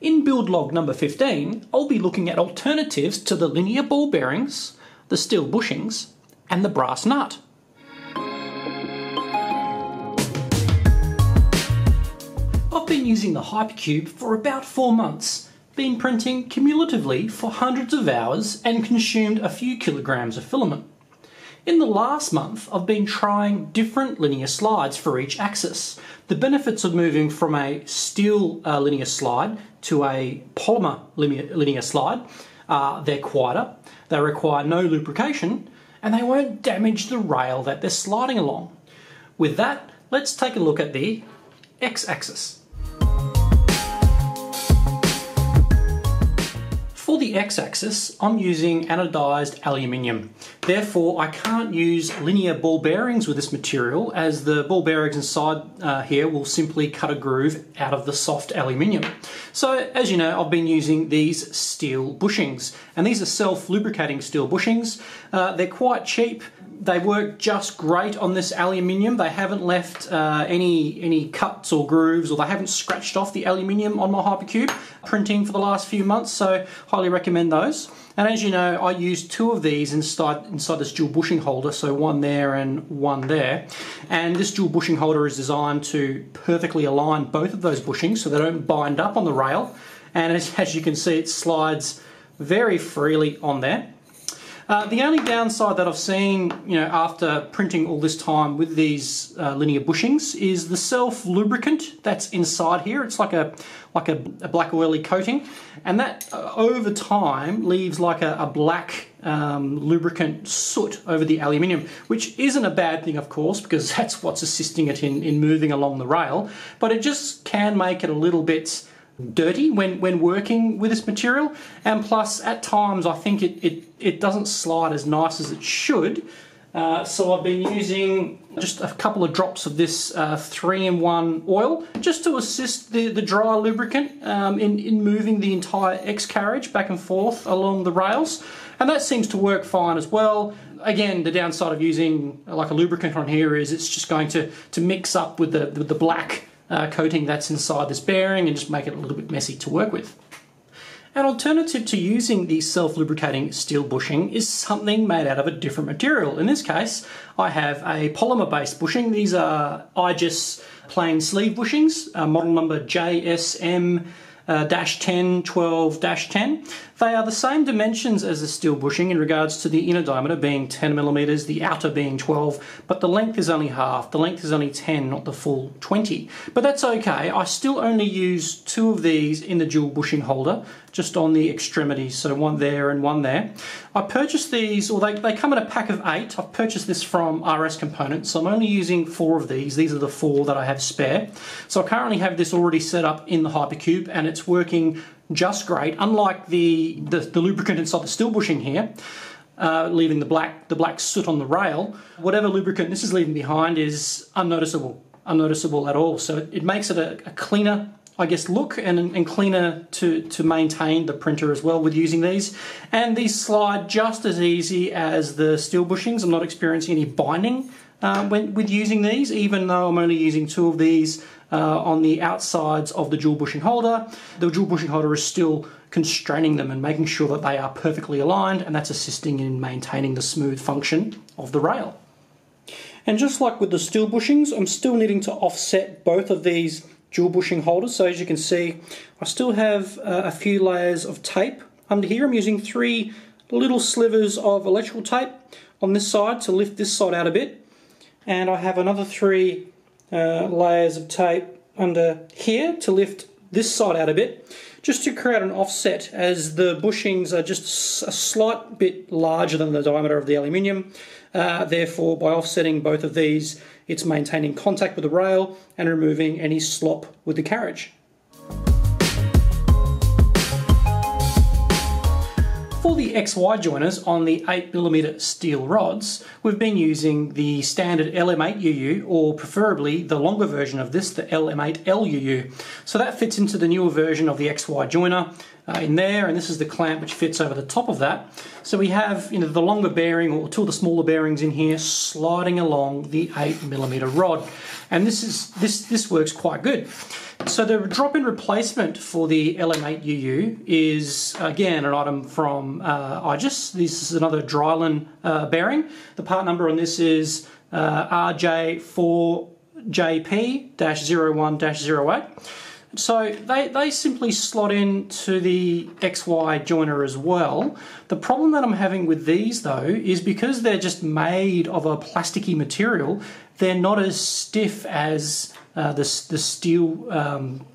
In build log number 15, I'll be looking at alternatives to the linear ball bearings, the steel bushings, and the brass nut. I've been using the Hypercube for about four months, been printing cumulatively for hundreds of hours and consumed a few kilograms of filament. In the last month, I've been trying different linear slides for each axis. The benefits of moving from a steel uh, linear slide to a polymer linear, linear slide uh, they're quieter, they require no lubrication, and they won't damage the rail that they're sliding along. With that, let's take a look at the x-axis. For the x-axis, I'm using anodized aluminium. Therefore, I can't use linear ball bearings with this material as the ball bearings inside uh, here will simply cut a groove out of the soft aluminium. So, as you know, I've been using these steel bushings, and these are self-lubricating steel bushings. Uh, they're quite cheap they work just great on this aluminium. They haven't left uh, any any cuts or grooves, or they haven't scratched off the aluminium on my Hypercube printing for the last few months. So highly recommend those. And as you know, I used two of these inside inside this dual bushing holder, so one there and one there. And this dual bushing holder is designed to perfectly align both of those bushings so they don't bind up on the rail. And as, as you can see, it slides very freely on there. Uh, the only downside that I've seen, you know, after printing all this time with these uh, linear bushings is the self lubricant that's inside here. It's like a like a, a black oily coating, and that uh, over time leaves like a, a black um, lubricant soot over the aluminium, which isn't a bad thing, of course, because that's what's assisting it in, in moving along the rail. But it just can make it a little bit dirty when, when working with this material. And plus at times I think it, it, it doesn't slide as nice as it should. Uh, so I've been using just a couple of drops of this uh, 3-in-1 oil just to assist the, the dry lubricant um, in, in moving the entire X carriage back and forth along the rails. And that seems to work fine as well. Again, the downside of using like a lubricant on here is it's just going to, to mix up with the, with the black uh, coating that's inside this bearing and just make it a little bit messy to work with. An alternative to using the self-lubricating steel bushing is something made out of a different material. In this case, I have a polymer-based bushing. These are IGUS plain sleeve bushings, uh, model number JSM uh, dash 10, 12, dash 10. They are the same dimensions as the steel bushing in regards to the inner diameter being 10 millimeters, the outer being 12, but the length is only half. The length is only 10, not the full 20. But that's okay. I still only use two of these in the dual bushing holder, just on the extremities, so one there and one there. I purchased these, or they, they come in a pack of eight. I've purchased this from RS Components, so I'm only using four of these. These are the four that I have spare. So I currently have this already set up in the Hypercube, and it's working just great. Unlike the, the, the lubricant inside the steel bushing here, uh, leaving the black the black soot on the rail, whatever lubricant this is leaving behind is unnoticeable, unnoticeable at all. So it, it makes it a, a, cleaner, I guess, look and, and cleaner to, to maintain the printer as well with using these. And these slide just as easy as the steel bushings. I'm not experiencing any binding uh, when, with using these, even though I'm only using two of these uh, on the outsides of the dual bushing holder. The dual bushing holder is still constraining them and making sure that they are perfectly aligned, and that's assisting in maintaining the smooth function of the rail. And just like with the steel bushings, I'm still needing to offset both of these dual bushing holders. So as you can see, I still have uh, a few layers of tape under here. I'm using three little slivers of electrical tape on this side to lift this side out a bit. And I have another three uh, layers of tape under here to lift this side out a bit just to create an offset as the bushings are just a slight bit larger than the diameter of the aluminium uh, therefore by offsetting both of these it's maintaining contact with the rail and removing any slop with the carriage. For the XY joiners on the 8mm steel rods, we've been using the standard LM8UU or preferably the longer version of this, the LM8LUU. So that fits into the newer version of the XY joiner uh, in there and this is the clamp which fits over the top of that. So we have you know the longer bearing or two of the smaller bearings in here sliding along the 8mm rod and this is this this works quite good. So the drop-in replacement for the LM8UU is again an item from uh, IGUS. This is another Drylin uh, bearing. The part number on this is uh, RJ4JP-01-08. So they, they simply slot into the XY joiner as well. The problem that I'm having with these though is because they're just made of a plasticky material, they're not as stiff as uh, the, the steel um,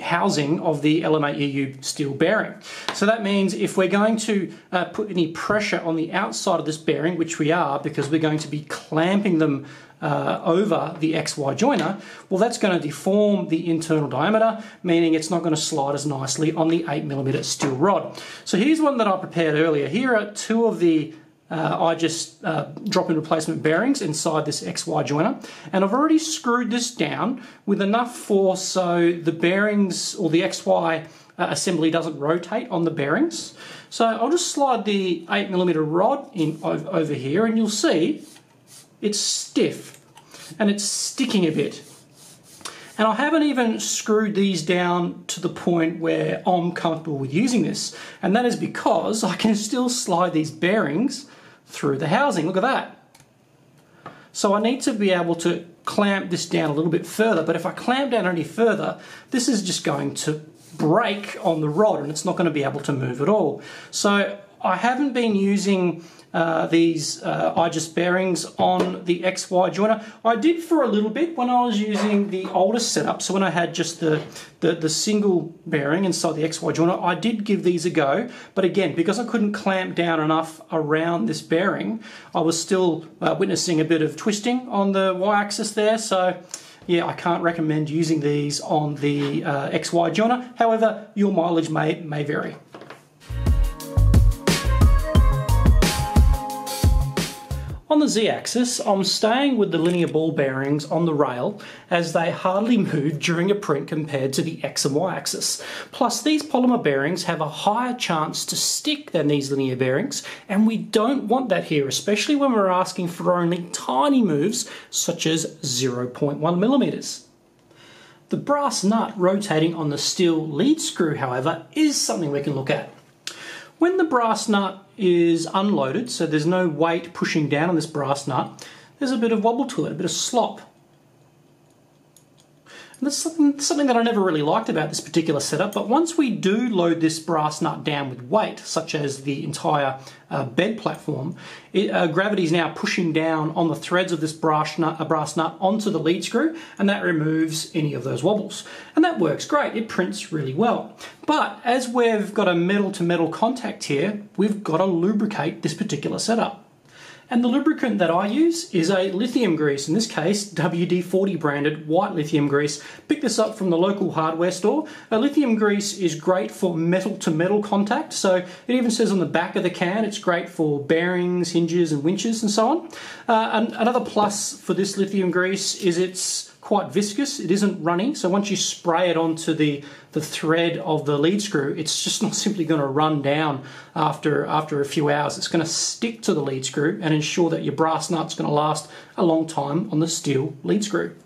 housing of the LM8UU steel bearing. So that means if we're going to uh, put any pressure on the outside of this bearing, which we are because we're going to be clamping them uh, over the XY joiner, well that's going to deform the internal diameter, meaning it's not going to slide as nicely on the 8mm steel rod. So here's one that I prepared earlier. Here are two of the uh, I just uh, drop in replacement bearings inside this XY joiner and I've already screwed this down with enough force so the bearings or the XY uh, assembly doesn't rotate on the bearings. So I'll just slide the 8mm rod in over here and you'll see it's stiff and it's sticking a bit. And I haven't even screwed these down to the point where I'm comfortable with using this. And that is because I can still slide these bearings through the housing. Look at that. So I need to be able to clamp this down a little bit further, but if I clamp down any further, this is just going to break on the rod and it's not going to be able to move at all. So I haven't been using uh, these uh, bearings on the XY joiner. I did for a little bit when I was using the oldest setup, so when I had just the, the, the single bearing inside the XY joiner, I did give these a go, but again, because I couldn't clamp down enough around this bearing, I was still uh, witnessing a bit of twisting on the Y-axis there, so yeah, I can't recommend using these on the uh, XY joiner. However, your mileage may, may vary. On the z-axis, I'm staying with the linear ball bearings on the rail as they hardly move during a print compared to the x and y axis. Plus, these polymer bearings have a higher chance to stick than these linear bearings, and we don't want that here, especially when we're asking for only tiny moves such as 0.1 millimeters. The brass nut rotating on the steel lead screw, however, is something we can look at. When the brass nut is unloaded, so there's no weight pushing down on this brass nut, there's a bit of wobble to it, a bit of slop. That's something, something that I never really liked about this particular setup, but once we do load this brass nut down with weight, such as the entire uh, bed platform, it, uh, gravity is now pushing down on the threads of this brass nut, uh, brass nut onto the lead screw, and that removes any of those wobbles. And that works great, it prints really well. But as we've got a metal to metal contact here, we've got to lubricate this particular setup. And the lubricant that I use is a lithium grease, in this case WD-40 branded white lithium grease. Pick this up from the local hardware store. A lithium grease is great for metal to metal contact, so it even says on the back of the can it's great for bearings, hinges and winches and so on. Uh, another plus for this lithium grease is it's quite viscous. It isn't runny, so once you spray it onto the, the thread of the lead screw, it's just not simply going to run down after, after a few hours. It's going to stick to the lead screw and ensure that your brass nut's going to last a long time on the steel lead screw.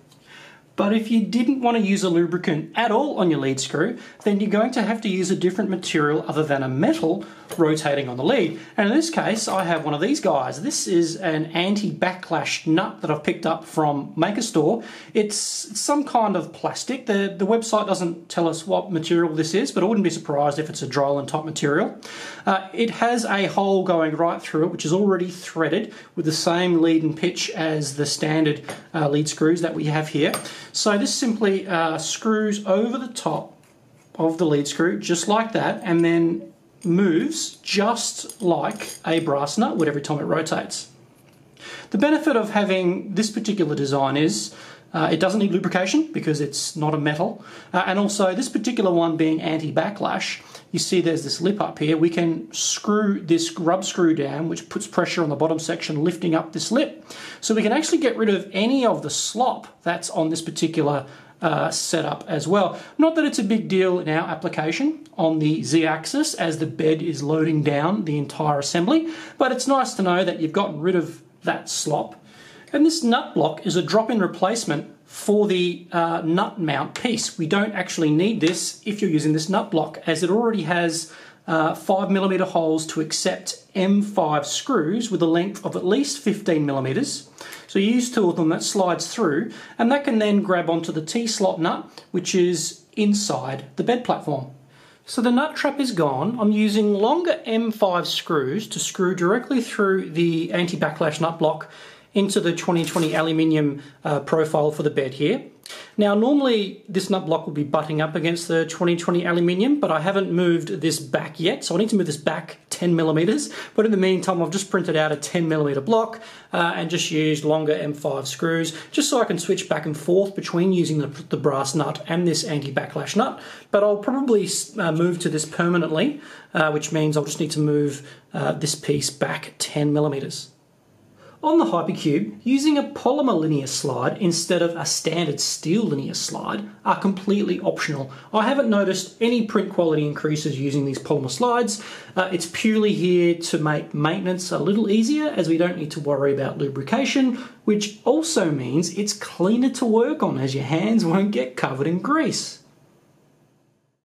But if you didn't want to use a lubricant at all on your lead screw, then you're going to have to use a different material other than a metal rotating on the lead. And in this case, I have one of these guys. This is an anti-backlash nut that I've picked up from Maker Store. It's some kind of plastic. The, the website doesn't tell us what material this is, but I wouldn't be surprised if it's a Drylin type material. Uh, it has a hole going right through it, which is already threaded with the same lead and pitch as the standard uh, lead screws that we have here. So this simply uh, screws over the top of the lead screw just like that and then moves just like a brass nut would every time it rotates. The benefit of having this particular design is uh, it doesn't need lubrication because it's not a metal. Uh, and also this particular one being anti-backlash, you see there's this lip up here. We can screw this rub screw down, which puts pressure on the bottom section, lifting up this lip. So we can actually get rid of any of the slop that's on this particular uh, setup as well. Not that it's a big deal in our application on the z-axis as the bed is loading down the entire assembly, but it's nice to know that you've gotten rid of that slop. And this nut block is a drop-in replacement for the uh, nut mount piece. We don't actually need this if you're using this nut block as it already has uh, 5 millimeter holes to accept M5 screws with a length of at least 15 millimeters. So you use two of them that slides through and that can then grab onto the T-slot nut which is inside the bed platform. So the nut trap is gone. I'm using longer M5 screws to screw directly through the anti-backlash nut block into the 2020 aluminium uh, profile for the bed here. Now normally this nut block will be butting up against the 2020 aluminium but I haven't moved this back yet so I need to move this back 10 millimeters but in the meantime I've just printed out a 10 millimeter block uh, and just used longer M5 screws just so I can switch back and forth between using the, the brass nut and this anti-backlash nut but I'll probably uh, move to this permanently uh, which means I'll just need to move uh, this piece back 10 millimeters. On the Hypercube, using a polymer linear slide instead of a standard steel linear slide are completely optional. I haven't noticed any print quality increases using these polymer slides. Uh, it's purely here to make maintenance a little easier as we don't need to worry about lubrication, which also means it's cleaner to work on as your hands won't get covered in grease.